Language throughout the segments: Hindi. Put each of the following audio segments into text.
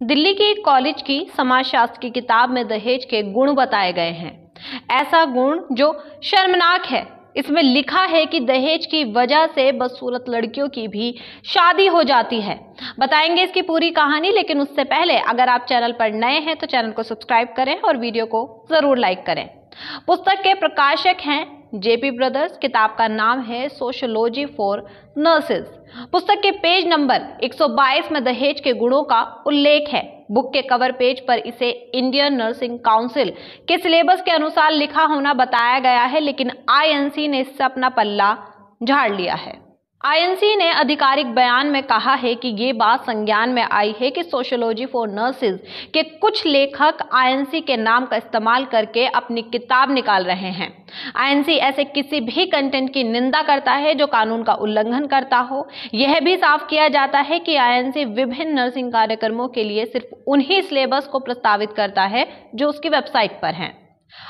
दिल्ली की एक कॉलेज की समाजशास्त्र की किताब में दहेज के गुण बताए गए हैं। ऐसा गुण जो शर्मनाक है। इसमें लिखा है कि दहेज की वजह से बदसूरत लड़कियों की भी शादी हो जाती है। बताएँगे इसकी पूरी कहानी, लेकिन उससे पहले अगर आप चैनल पर नए हैं तो चैनल को सब्सक्राइब करें और वीडियो को ज़रूर लाइक करें। पुस्तक के प्रकाशक हैं जेपी ब्रदर्स, किताब का नाम है सोशोलॉजी फॉर नर्सेज पुस्तक के पेज नंबर 122 में दहेज के गुणों का उल्लेख है। बुक के कवर पेज पर इसे इंडियन नर्सिंग काउंसिल के सिलेबस के अनुसार लिखा होना बताया गया है, लेकिन आईएनसी ने इससे अपना पल्ला झाड़ लिया है। आईएनसी ने आधिकारिक बयान में कहा है कि ये बात संज्ञान में आई है कि सोशोलॉजी फॉर नर्सेज के कुछ लेखक आईएनसी के नाम का इस्तेमाल करके अपनी किताब निकाल रहे हैं। आईएनसी ऐसे किसी भी कंटेंट की निंदा करता है जो कानून का उल्लंघन करता हो। यह भी साफ़ किया जाता है कि आईएनसी विभिन्न नर्सिंग कार्यक्रमों के लिए सिर्फ़ उन्हीं सिलेबस को प्रस्तावित करता है जो उसकी वेबसाइट पर हैं।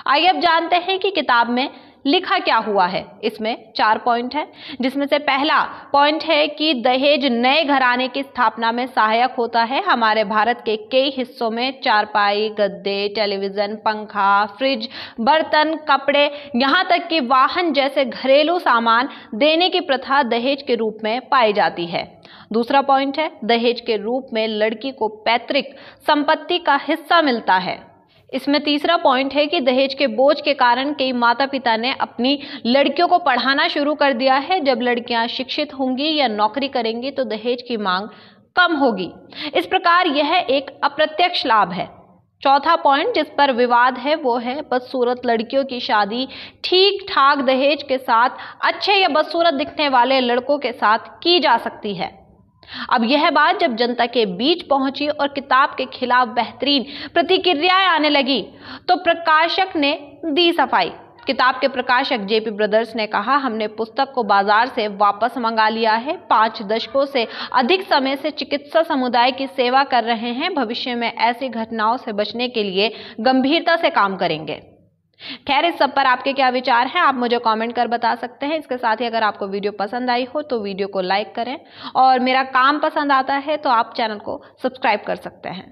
आइए अब जानते हैं कि किताब में लिखा क्या हुआ है? इसमें चार पॉइंट है, जिसमें से पहला पॉइंट है कि दहेज नए घराने की स्थापना में सहायक होता है। हमारे भारत के कई हिस्सों में चारपाई, गद्दे टेलीविज़न पंखा फ्रिज बर्तन, कपड़े, यहाँ तक कि वाहन जैसे घरेलू सामान देने की प्रथा दहेज के रूप में पाई जाती है। दूसरा पॉइंट है, दहेज के रूप में लड़की को पैतृक संपत्ति का हिस्सा मिलता है। इसमें तीसरा पॉइंट है कि दहेज के बोझ के कारण कई माता पिता ने अपनी लड़कियों को पढ़ाना शुरू कर दिया है। जब लड़कियाँ शिक्षित होंगी या नौकरी करेंगी तो दहेज की मांग कम होगी। इस प्रकार यह एक अप्रत्यक्ष लाभ है। चौथा पॉइंट जिस पर विवाद है वो है बदसूरत लड़कियों की शादी। ठीक ठाक दहेज के साथ अच्छे या बदसूरत दिखने वाले लड़कों के साथ की जा सकती है। अब यह बात जब जनता के बीच पहुँची और किताब के खिलाफ बेहतरीन प्रतिक्रियाएँ आने लगी तो प्रकाशक ने दी सफ़ाई। किताब के प्रकाशक जेपी ब्रदर्स ने कहा, हमने पुस्तक को बाज़ार से वापस मंगा लिया है। पाँच दशकों से अधिक समय से चिकित्सा समुदाय की सेवा कर रहे हैं। भविष्य में ऐसी घटनाओं से बचने के लिए गंभीरता से काम करेंगे। खैर, इस सब पर आपके क्या विचार हैं? आप मुझे कमेंट कर बता सकते हैं। इसके साथ ही अगर आपको वीडियो पसंद आई हो तो वीडियो को लाइक करें। और मेरा काम पसंद आता है तो आप चैनल को सब्सक्राइब कर सकते हैं।